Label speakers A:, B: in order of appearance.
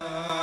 A: Uh...